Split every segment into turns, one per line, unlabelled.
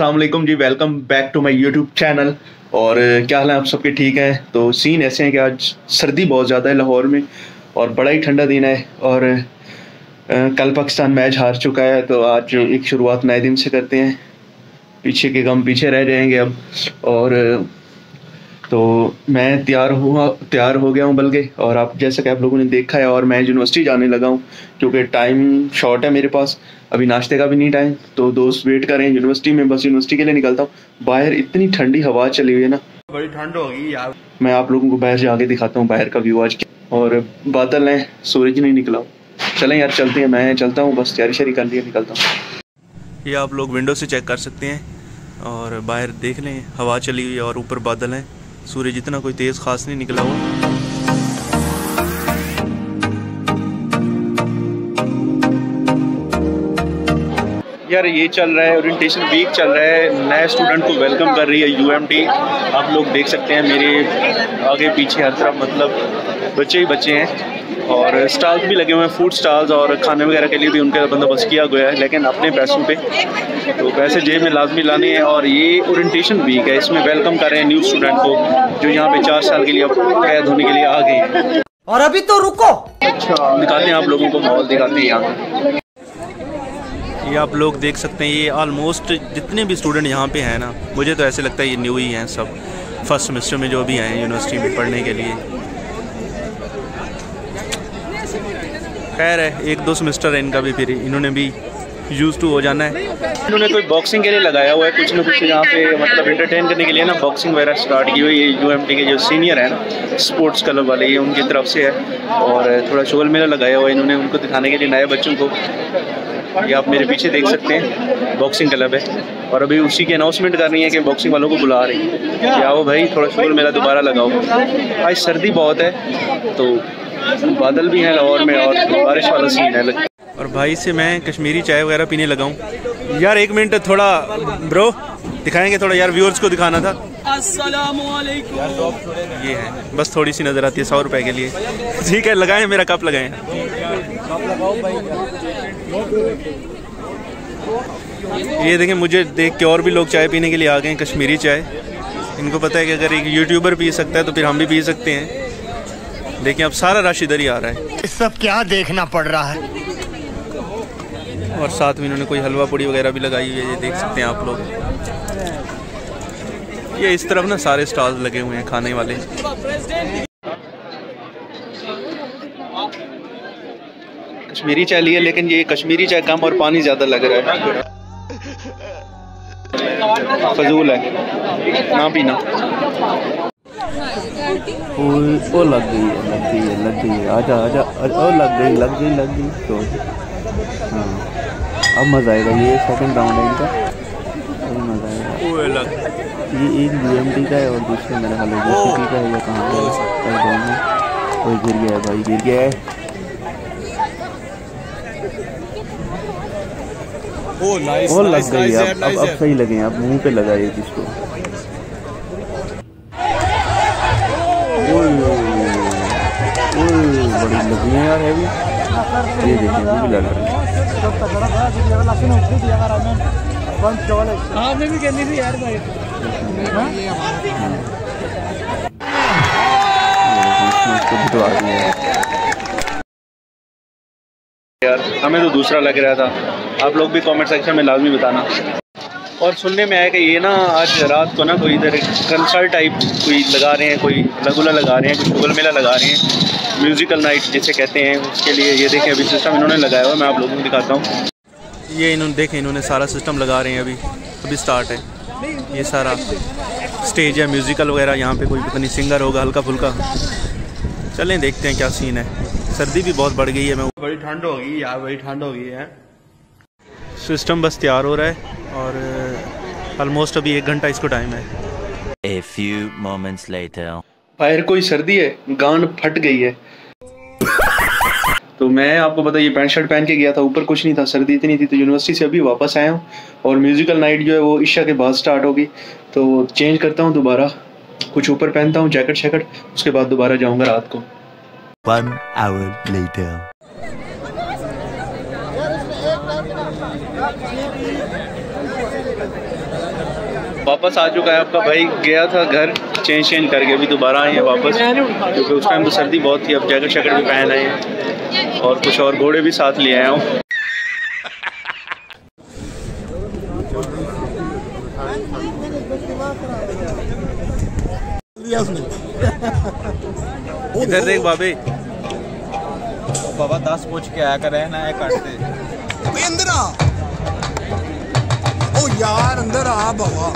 वालेकुम जी welcome back to my YouTube channel और क्या हाल है आप सबके? ठीक हैं? तो सीन ऐसे हैं कि आज सर्दी बहुत ज़्यादा है लाहौर में और बड़ा ही ठंडा दिन है और कल पाकिस्तान मैच हार चुका है तो आज एक शुरुआत नए दिन से करते हैं। पीछे के गम पीछे रह जाएँगे अब और तो मैं तैयार हुआ तैयार हो गया हूँ बल्कि और आप जैसा कि आप लोगों ने देखा है और मैं यूनिवर्सिटी जाने लगा हूँ क्योंकि टाइम शॉर्ट है मेरे पास। अभी नाश्ते का भी नहीं टाइम तो दोस्त वेट कर रहे हैं यूनिवर्सिटी में बस यूनिवर्सिटी के लिए निकलता हूँ। बाहर इतनी ठंडी हवा चली हुई है ना।
बड़ी ठंड हो गई यार।
मैं आप लोगों को बाहर जाके दिखाता हूँ बाहर का व्यू आज और बादल हैं सूरज नहीं निकला। चलें यार चलते हैं मैं चलता हूँ बस तैयारी शरी कर लिए निकलता हूँ। ये आप लोग विंडो से चेक कर सकते हैं और बाहर देख लें हवा चली हुई है और ऊपर बादल हैं। सूरज इतना कोई तेज़ खास नहीं निकला हुआ। यार, ये चल रहा है ओरिएंटेशन वीक चल रहा है। नए स्टूडेंट को वेलकम कर रही है यूएमटी आप लोग देख सकते हैं, मेरे आगे पीछे हर तरफ़ मतलब बच्चे ही बच्चे हैं। और स्टॉल्स भी लगे हुए हैं फ़ूड स्टॉल्स और खाने वगैरह के लिए भी उनका बंदोबस्त किया गया है लेकिन अपने पैसों पे। तो पैसे जेब में लाजमी लाने हैं और ये ओरिएंटेशन वीक है इसमें वेलकम कर रहे हैं न्यू स्टूडेंट को जो यहाँ पे चार साल के लिए अब कैद होने के लिए आ गए
और अभी तो रुको।
अच्छा दिखाते हैं आप लोगों को माहौल दिखाते हैं यहाँ। ये आप लोग देख सकते हैं ये ऑलमोस्ट जितने भी स्टूडेंट यहाँ पे हैं ना मुझे तो ऐसे लगता है ये न्यू ही हैं सब फ़र्स्ट सेमेस्टर में जो भी आए हैं यूनिवर्सिटी में पढ़ने के लिए। खैर है, एक दो सेमेस्टर है इनका भी, फिर इन्होंने भी यूज़ टू हो जाना है। इन्होंने कोई बॉक्सिंग के लिए लगाया हुआ है? कुछ ना कुछ यहाँ पे मतलब एंटरटेन करने के लिए ना बॉक्सिंग वगैरह स्टार्ट की हुई है। यूएमटी के जो सीनियर हैं स्पोर्ट्स क्लब वाले, ये उनकी तरफ़ से है। और थोड़ा शोल मेला लगाया हुआ है इन्होंने उनको दिखाने के लिए, नए बच्चों को। ये आप मेरे पीछे देख सकते हैं बॉक्सिंग क्लब है। और अभी उसी की अनाउंसमेंट कर रही है कि बॉक्सिंग वालों को बुला रही है। क्या हो भाई, थोड़ा शोर मेला दोबारा लगाओ। आज सर्दी बहुत है तो बादल भी हैं लाहौर में और बारिश वाला सीन है। और भाई से मैं कश्मीरी चाय वगैरह पीने लगा हूँ। यार एक मिनट थोड़ा ब्रो दिखाएँगे थोड़ा यार व्यूअर्स को दिखाना था। ये है बस थोड़ी सी नज़र आती है सौ रुपए के लिए। ठीक है लगाएँ मेरा कप लगाएँ। ये देखें मुझे देख के और भी लोग चाय पीने के लिए आ गए हैं कश्मीरी चाय। इनको पता है कि अगर एक यूट्यूबर पी सकता है तो फिर हम भी पी सकते हैं। देखिए अब सारा रश इधर ही आ रहा है।
ये सब क्या देखना पड़ रहा है?
और साथ में इन्होंने कोई हलवा पूड़ी वगैरह भी लगाई हुई है ये देख सकते हैं आप लोग। ये इस तरफ़ ना सारे स्टॉल्स लगे हुए हैं खाने वाले। कश्मीरी चाय लिए लेकिन ये कश्मीरी चाय कम और पानी ज़्यादा लग रहा है। फजूल है ना पीना।
ओ लग गई है लग गई है लग गई है। आजा आजा ओ लग गई लग गई लग गई तो। हाँ। अब मज़ा आएगा ये सेकंड राउंड है इनका। अब मज़ा आएगा। ये एक बी का है और दूसरा मेरा ख्याल है का है या कहाँ का है? और गिर गया है भाई गिर गया है।
ओ
लग गई अब अब सही लगे हैं अब मुँह पे लगाइए जिसको बड़ी लगी है यार हैवी ये देखिए अभी भी लग रही है।
थी यार
है?
हमें तो दूसरा लग रहा था। आप लोग भी कमेंट सेक्शन में लाजमी बताना। और सुनने में आया कि ये ना आज रात को ना कोई इधर कंसर्ट टाइप कोई लगा रहे हैं कोई लगुला लगा रहे हैं कोई शुगल मेला लगा रहे हैं। म्यूज़िकल नाइट जिसे कहते हैं उसके लिए ये देखें अभी सिस्टम इन्होंने लगाया हुआ मैं आप लोगों को दिखाता हूँ। ये इन्होंने देखें इन्होंने सारा सिस्टम लगा रहे हैं अभी अभी स्टार्ट है। ये सारा स्टेज है म्यूज़िकल वगैरह यहाँ पे कोई पता नहीं सिंगर होगा हल्का फुल्का चलें देखते हैं क्या सीन है। सर्दी भी बहुत बढ़ गई है मैं
बड़ी ठंड हो गई यार बड़ी ठंड हो गई है।
सिस्टम बस तैयार हो रहा है और ऑलमोस्ट अभी एक घंटा इसको टाइम है।
A few moments later.
बाहर कोई सर्दी है गांड फट गई है। तो मैं आपको पता ये पैंट शर्ट पहन के गया था ऊपर कुछ नहीं था सर्दी इतनी थी तो यूनिवर्सिटी से अभी वापस आया हूँ। और म्यूज़िकल नाइट जो है वो ईशा के बाद स्टार्ट होगी। तो चेंज करता हूँ दोबारा कुछ ऊपर पहनता हूँ जैकेट शैकेट उसके बाद दोबारा जाऊँगा रात को।
One hour later.
वापस आ चुका है आपका भाई गया था घर चेंज चेंज करके अभी दोबारा आए हैं वापस क्योंकि उस टाइम तो सर्दी बहुत थी अब जैकेट शैकेट भी पहन आए हैं। और कुछ और घोड़े भी साथ ले आया हूँ। इधर देख बाबे
बाबा दस पूछ के आया कर रहना है काटते।
अंदर आ। ओ यार अंदर
आ बाबा।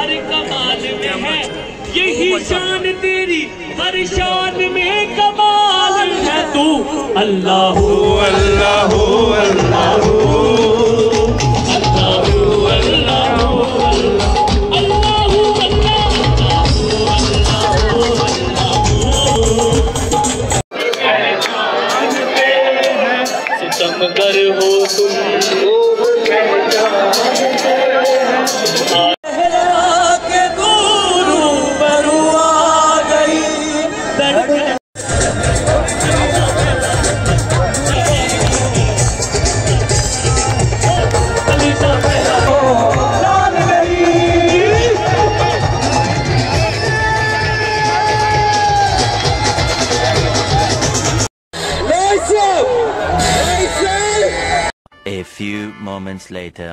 हर कमाल में है। यही शान तेरी, हर शान में कमाल है तू। अल्लाह अल्लाह अल्लाह।
Moments later.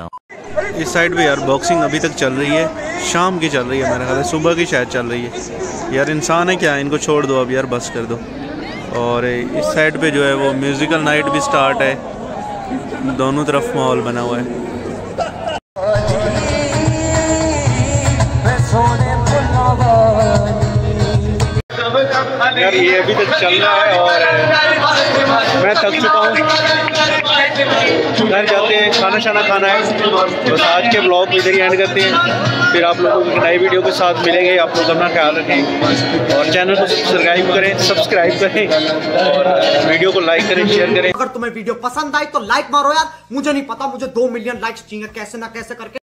इस साइड पे यार बॉक्सिंग अभी तक चल रही है। शाम की चल रही है मेरे ख्याल से सुबह की शायद चल रही है। यार इंसान है क्या? इनको छोड़ दो अब यार बस कर दो। और इस साइड पे जो है वो म्यूज़िकल नाइट भी स्टार्ट है। दोनों तरफ़ माहौल बना हुआ है। यार ये अभी तक चल रहा है और मैं थक चुका हूँ। घर जाते हैं खाना शाना खाना है। बस आज के ब्लॉग इधर ही एंड करते हैं। फिर आप लोगों को नई वीडियो के साथ मिलेंगे। आप लोग अपना ख्याल रखें। और चैनल को सब्सक्राइब करें सब्सक्राइब करें। और वीडियो को लाइक करें शेयर करें।
अगर तुम्हें वीडियो पसंद आई तो लाइक मारो यार। मुझे नहीं पता, मुझे दो मिलियन लाइक्स चाहिए। कैसे ना कैसे करके।